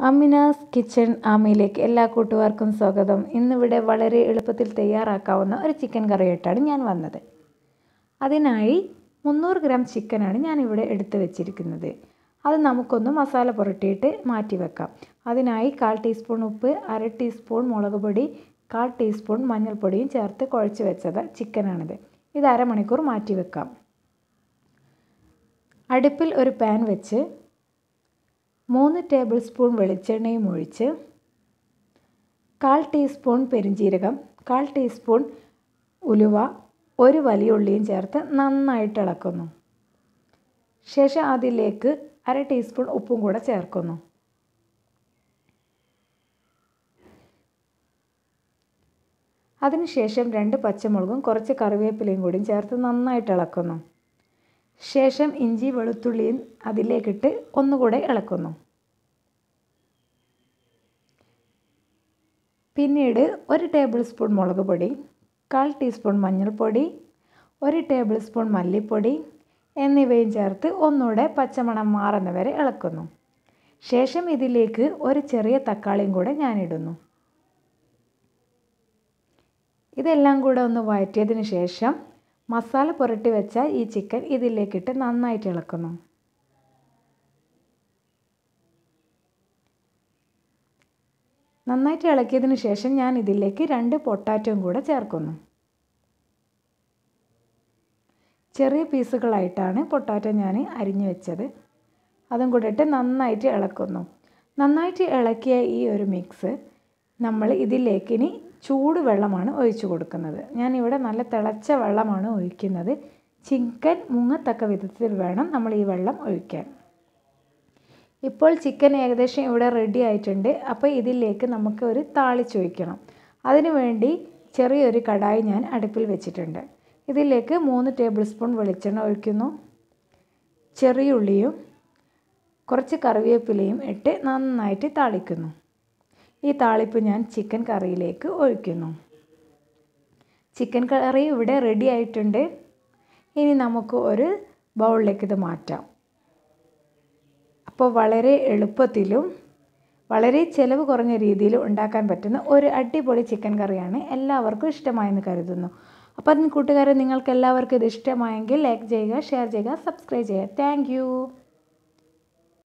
Aminas kitchen ആമയിലേക്ക് എല്ലാ കൂട്ടുകാർക്കും സ്വാഗതം. ഇന്നിവിടെ വളരെ എളുപ്പത്തിൽ തയ്യാറാക്കാവുന്ന ഒരു ചിക്കൻ കറിയായിട്ടാണ് ഞാൻ വന്നത്. അതിനായി മുന്നൂറ് ഗ്രാം ചിക്കനാണ് ഞാനിവിടെ എടുത്ത് വെച്ചിരിക്കുന്നത്. അത് നമുക്കൊന്ന് മസാല പുരട്ടിയിട്ട് മാറ്റി വെക്കാം. അതിനായി കാൽ ടീസ്പൂൺ ഉപ്പ് അര ടീസ്പൂൺ മുളക് പൊടി കാൽ ടീസ്പൂൺ മഞ്ഞൾപ്പൊടിയും ചേർത്ത് കുഴച്ച് വെച്ചത് ചിക്കനാണിത്. ഇത് അരമണിക്കൂർ മാറ്റി വെക്കാം. അടുപ്പിൽ ഒരു പാൻ വെച്ച് മൂന്ന് ടേബിൾ സ്പൂൺ വെളിച്ചെണ്ണയും ഒഴിച്ച് കാൽ ടീസ്പൂൺ പെരിഞ്ജീരകം കാൽ ടീസ്പൂൺ ഉലുവ ഒരു വലിയ ഉള്ളിയും ചേർത്ത് നന്നായിട്ട് ഇളക്കുന്നു. ശേഷം അതിലേക്ക് അര ടീസ്പൂൺ ഉപ്പും കൂടെ ചേർക്കുന്നു. അതിനുശേഷം രണ്ട് പച്ചമുളകും കുറച്ച് കറിവേപ്പിലയും കൂടിയും ചേർത്ത് നന്നായിട്ട് ഇളക്കുന്നു. ശേഷം ഇഞ്ചി വെളുത്തുള്ളിയും അതിലേക്കിട്ട് ഒന്നുകൂടെ ഇളക്കുന്നു. പിന്നീട് ഒരു ടേബിൾ സ്പൂൺ മുളക് പൊടി കാൽ ടീസ്പൂൺ മഞ്ഞൾപ്പൊടി ഒരു ടേബിൾ സ്പൂൺ മല്ലിപ്പൊടി എന്നിവയും ചേർത്ത് ഒന്നുകൂടെ പച്ചമണം മാറുന്നവരെ ഇളക്കുന്നു. ശേഷം ഇതിലേക്ക് ഒരു ചെറിയ തക്കാളിയും കൂടെ ഞാനിടുന്നു. ഇതെല്ലാം കൂടെ ഒന്ന് വഴറ്റിയതിന് ശേഷം മസാല പുരട്ടി വെച്ച ഈ ചിക്കൻ ഇതിലേക്കിട്ട് നന്നായിട്ട് ഇളക്കുന്നു. നന്നായിട്ട് ഇളക്കിയതിന് ശേഷം ഞാൻ ഇതിലേക്ക് രണ്ട് പൊട്ടാറ്റോയും കൂടെ ചേർക്കുന്നു. ചെറിയ പീസുകളായിട്ടാണ് പൊട്ടാറ്റോ ഞാൻ അരിഞ്ഞു വെച്ചത്. അതും കൂടെ ഇട്ട് നന്നായിട്ട് ഇളക്കുന്നു. നന്നായിട്ട് ഇളക്കിയ ഈ ഒരു മിക്സ് നമ്മൾ ഇതിലേക്ക് ഇനി ചൂട് വെള്ളമാണ് ഒഴിച്ചു കൊടുക്കുന്നത്. ഞാനിവിടെ നല്ല തിളച്ച വെള്ളമാണ് ഒഴിക്കുന്നത്. ചിക്കൻ മുങ്ങത്തക്ക വിധത്തിൽ വേണം നമ്മൾ ഈ വെള്ളം ഒഴിക്കാൻ. ഇപ്പോൾ ചിക്കൻ ഏകദേശം ഇവിടെ റെഡി ആയിട്ടുണ്ട്. അപ്പോൾ ഇതിലേക്ക് നമുക്ക് ഒരു താളിച്ചൊഴിക്കണം അതിനുവേണ്ടി ചെറിയൊരു കടായി ഞാൻ അടുപ്പിൽ വെച്ചിട്ടുണ്ട്. ഇതിലേക്ക് മൂന്ന് ടേബിൾ സ്പൂൺ വെളിച്ചെണ്ണ ഒഴിക്കുന്നു. ചെറിയുള്ളിയും കുറച്ച് കറിവേപ്പിലയും ഇട്ട് നന്നായിട്ട് താളിക്കുന്നു. ഈ താളിപ്പ് ഞാൻ ചിക്കൻ കറിയിലേക്ക് ഒഴിക്കുന്നു. ചിക്കൻ കറി ഇവിടെ റെഡി ആയിട്ടുണ്ട്. ഇനി നമുക്ക് ഒരു ബൗളിലേക്ക് ഇത് മാറ്റാം. അപ്പോൾ വളരെ എളുപ്പത്തിലും വളരെ ചിലവ് കുറഞ്ഞ രീതിയിൽ ഉണ്ടാക്കാൻ പറ്റുന്ന ഒരു അടിപൊളി ചിക്കൻ കറിയാണ് എല്ലാവർക്കും ഇഷ്ടമായെന്ന് കരുതുന്നു. അപ്പോൾ അതിന് കൂട്ടുകാരെ നിങ്ങൾക്ക് എല്ലാവർക്കും ഇത് ഇഷ്ടമായെങ്കിൽ ലൈക്ക് ചെയ്യുക ഷെയർ ചെയ്യുക സബ്സ്ക്രൈബ് ചെയ്യുക. താങ്ക്